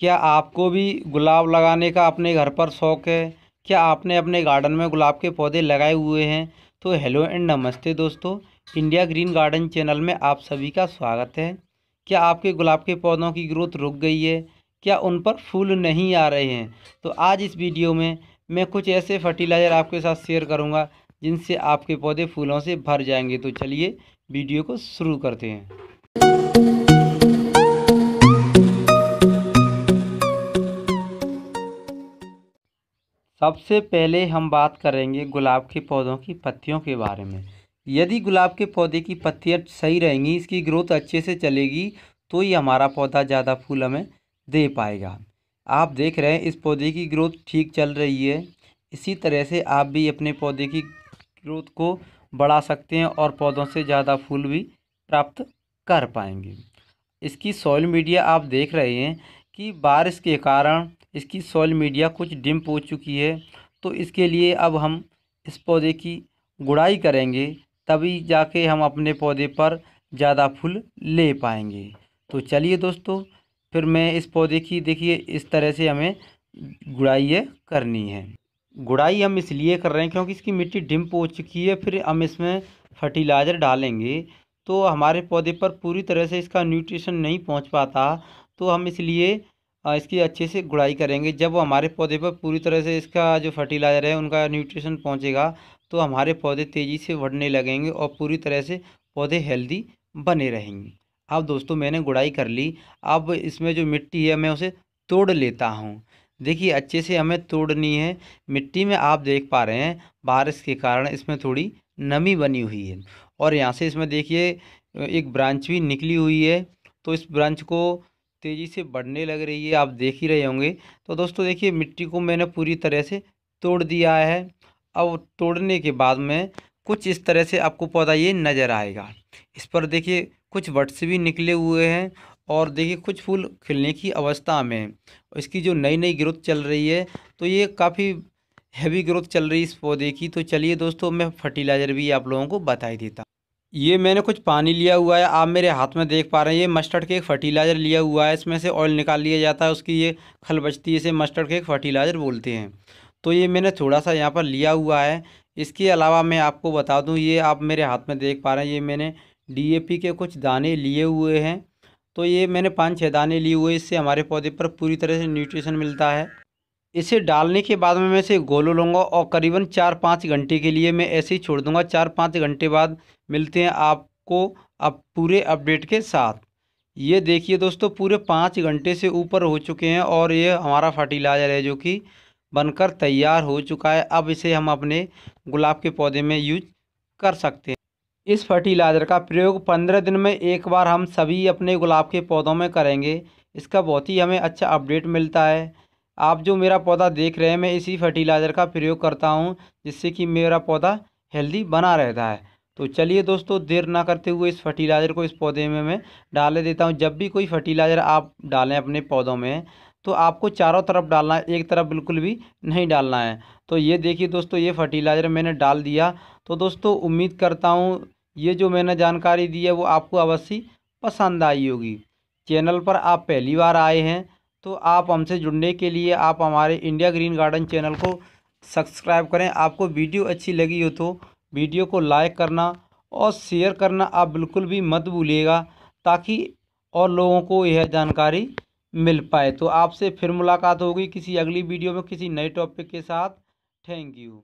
क्या आपको भी गुलाब लगाने का अपने घर पर शौक़ है? क्या आपने अपने गार्डन में गुलाब के पौधे लगाए हुए हैं? तो हेलो एंड नमस्ते दोस्तों, इंडिया ग्रीन गार्डन चैनल में आप सभी का स्वागत है। क्या आपके गुलाब के पौधों की ग्रोथ रुक गई है? क्या उन पर फूल नहीं आ रहे हैं? तो आज इस वीडियो में मैं कुछ ऐसे फर्टिलाइज़र आपके साथ शेयर करूँगा, जिनसे आपके पौधे फूलों से भर जाएँगे। तो चलिए वीडियो को शुरू करते हैं। सबसे पहले हम बात करेंगे गुलाब के पौधों की पत्तियों के बारे में। यदि गुलाब के पौधे की पत्तियाँ सही रहेंगी, इसकी ग्रोथ अच्छे से चलेगी तो ही हमारा पौधा ज़्यादा फूल हमें दे पाएगा। आप देख रहे हैं, इस पौधे की ग्रोथ ठीक चल रही है। इसी तरह से आप भी अपने पौधे की ग्रोथ को बढ़ा सकते हैं और पौधों से ज़्यादा फूल भी प्राप्त कर पाएँगे। इसकी सॉइल मीडिया आप देख रहे हैं कि बारिश के कारण इसकी सॉइल मीडिया कुछ डिम्प हो चुकी है तो इसके लिए अब हम इस पौधे की गुड़ाई करेंगे, तभी जाके हम अपने पौधे पर ज़्यादा फूल ले पाएँगे। तो चलिए दोस्तों, फिर मैं इस पौधे की देखिए, इस तरह से हमें गुड़ाई करनी है। गुड़ाई हम इसलिए कर रहे हैं क्योंकि इसकी मिट्टी डिम्प हो चुकी है, फिर हम इसमें फर्टिलाइज़र डालेंगे तो हमारे पौधे पर पूरी तरह से इसका न्यूट्रिशन नहीं पहुँच पाता तो हम इसलिए इसकी अच्छे से गुड़ाई करेंगे। जब वो हमारे पौधे पर पूरी तरह से इसका जो फर्टिलाइज़र है, उनका न्यूट्रिशन पहुंचेगा तो हमारे पौधे तेज़ी से बढ़ने लगेंगे और पूरी तरह से पौधे हेल्दी बने रहेंगे। अब दोस्तों, मैंने गुड़ाई कर ली। अब इसमें जो मिट्टी है, मैं उसे तोड़ लेता हूँ। देखिए, अच्छे से हमें तोड़नी है। मिट्टी में आप देख पा रहे हैं, बारिश के कारण इसमें थोड़ी नमी बनी हुई है। और यहाँ से इसमें देखिए, एक ब्रांच भी निकली हुई है। तो इस ब्रांच को तेज़ी से बढ़ने लग रही है, आप देख ही रहे होंगे। तो दोस्तों देखिए, मिट्टी को मैंने पूरी तरह से तोड़ दिया है। अब तोड़ने के बाद में कुछ इस तरह से आपको पौधा ये नज़र आएगा। इस पर देखिए, कुछ वट्स भी निकले हुए हैं और देखिए, कुछ फूल खिलने की अवस्था में। इसकी जो नई नई ग्रोथ चल रही है तो ये काफ़ी हैवी ग्रोथ चल रही है इस पौधे की। तो चलिए दोस्तों, मैं फर्टिलाइज़र भी आप लोगों को बता ही देता ये मैंने कुछ पानी लिया हुआ है, आप मेरे हाथ में देख पा रहे हैं, ये मस्टर्ड केक फर्टिलाइज़र लिया हुआ है, इसमें से ऑयल निकाल लिया जाता है, उसकी ये खल बचती है, इसे मस्टर्ड केक फर्टिलाइज़र बोलते हैं। तो ये मैंने थोड़ा सा यहाँ पर लिया हुआ है, इसके अलावा मैं आपको बता दूँ, ये आप मेरे हाथ में देख पा रहे हैं, ये मैंने डीएपी के कुछ दाने लिए हुए हैं। तो ये मैंने पाँच छः दाने लिए हुए इससे हमारे पौधे पर पूरी तरह से न्यूट्रिशन मिलता है। इसे डालने के बाद में मैं इसे गोलो लूँगा और करीबन चार पाँच घंटे के लिए मैं ऐसे ही छोड़ दूँगा। चार पाँच घंटे बाद मिलते हैं आपको अब पूरे अपडेट के साथ। ये देखिए दोस्तों, पूरे पाँच घंटे से ऊपर हो चुके हैं और ये हमारा फर्टिलाइज़र है जो कि बनकर तैयार हो चुका है। अब इसे हम अपने गुलाब के पौधे में यूज़ कर सकते हैं। इस फर्टिलाइज़र का प्रयोग पंद्रह दिन में एक बार हम सभी अपने गुलाब के पौधों में करेंगे। इसका बहुत ही हमें अच्छा अपडेट मिलता है। आप जो मेरा पौधा देख रहे हैं, मैं इसी फर्टिलाइज़र का प्रयोग करता हूँ, जिससे कि मेरा पौधा हेल्दी बना रहता है। तो चलिए दोस्तों, देर ना करते हुए इस फर्टिलाइज़र को इस पौधे में मैं डाल देता हूँ। जब भी कोई फर्टिलाइज़र आप डालें अपने पौधों में तो आपको चारों तरफ़ डालना है, एक तरफ़ बिल्कुल भी नहीं डालना है। तो ये देखिए दोस्तों, ये फर्टिलाइज़र मैंने डाल दिया। तो दोस्तों, उम्मीद करता हूँ ये जो मैंने जानकारी दी है, वो आपको अवश्य पसंद आई होगी। चैनल पर आप पहली बार आए हैं तो आप हमसे जुड़ने के लिए आप हमारे इंडिया ग्रीन गार्डन चैनल को सब्सक्राइब करें। आपको वीडियो अच्छी लगी हो तो वीडियो को लाइक करना और शेयर करना आप बिल्कुल भी मत भूलिएगा, ताकि और लोगों को यह जानकारी मिल पाए। तो आपसे फिर मुलाकात होगी किसी अगली वीडियो में किसी नए टॉपिक के साथ। Thank you.